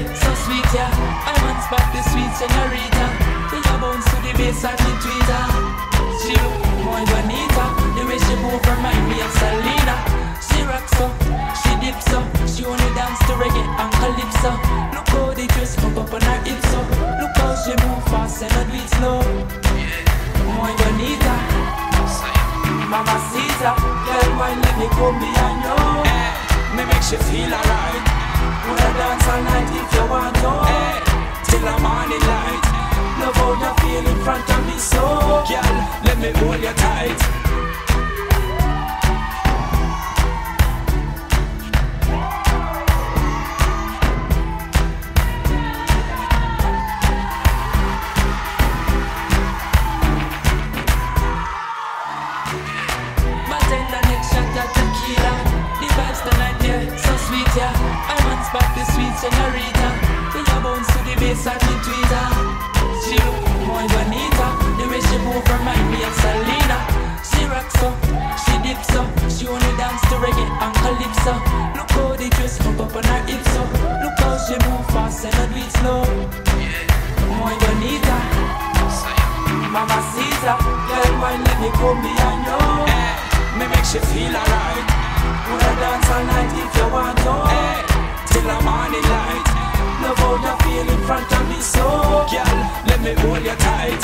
yeah, so sweet, yeah. I man spot the sweet senorita. Feel your bones to the bass and the tweeter. She look more bonita. The way she move remind me of Selena. Me hold you tight. Tequila. Tonight, yeah, so sweet, yeah. I want spot the sweet senorita. We a bounce to the bass and the tweeter. Mamacita, girl, why let me come behind you? Hey, me make you feel alright. Wanna dance all night if you want to. Hey, till the morning light. Love how you feel in front of me so. Girl, let me hold you tight.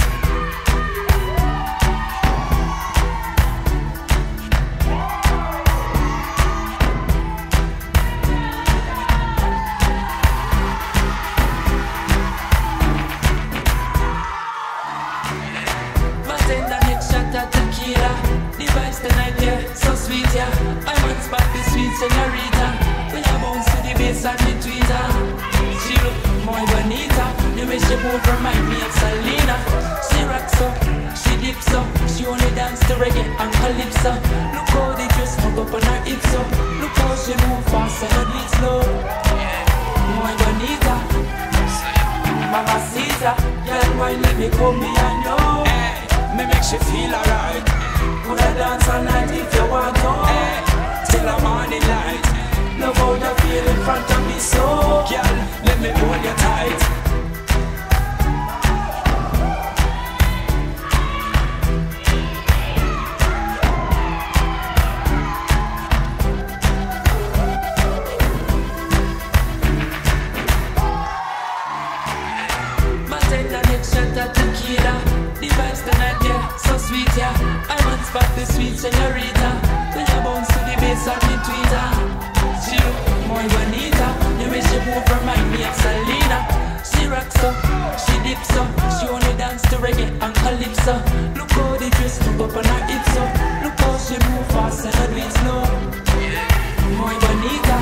Yeah. I want spot the sweet senorita. We a bounce to the bass and the tweeter. She look muy bonita. The way she move remind me of Selena. She rocks up, she dips up. She only dance to reggae and calypso. Look how the dress hug up on her hips up. Look how she move fast and not slow. Muy bonita. Mamacita, girl, why let me come behind you? Hey, me make you feel alright. So. Girl, let me hold you tight. Tequila. The vibes tonight, yeah, so sweet, yeah. I want spot the sweet senorita. We a bounce to the bass and the tweeter. She look muy move remind me of Selena. She rocks up, she dips up. She only dance to reggae and calypso. Look how the dress pump up on her hips up. Look how she move fast and not do it slow. Muy bonita.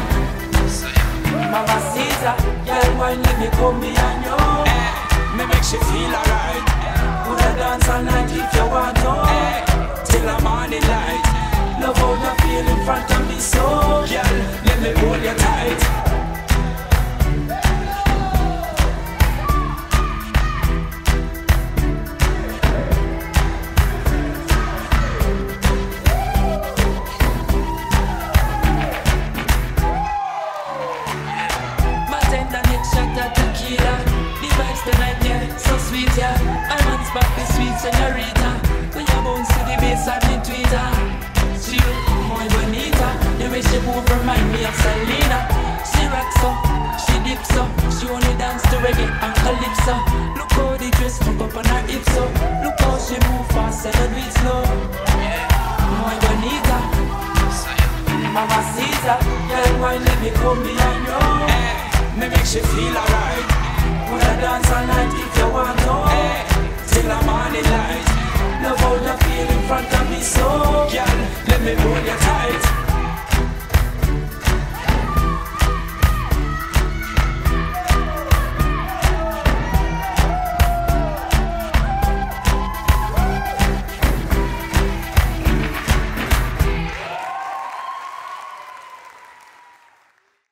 Mamacita, girl, why let me come behind you? Hey, me make you feel alright. Wanna dance all night if you want to. Hey, till the morning light. Love how you feel in front of me so. Girl, let me hold you tight. The the tweeter. She look bonita. The way she move remind me of Selena. She rocks up, she dips up. She only dance to reggae and calypso. Look how the dress pump up on her hips up. Look how she move fast and do it slow. Muy bonita. Mamacita, girl, why let me come behind you? Me make you feel alright. Wanna dance all night if you want to. Till the morning light. Love how you feel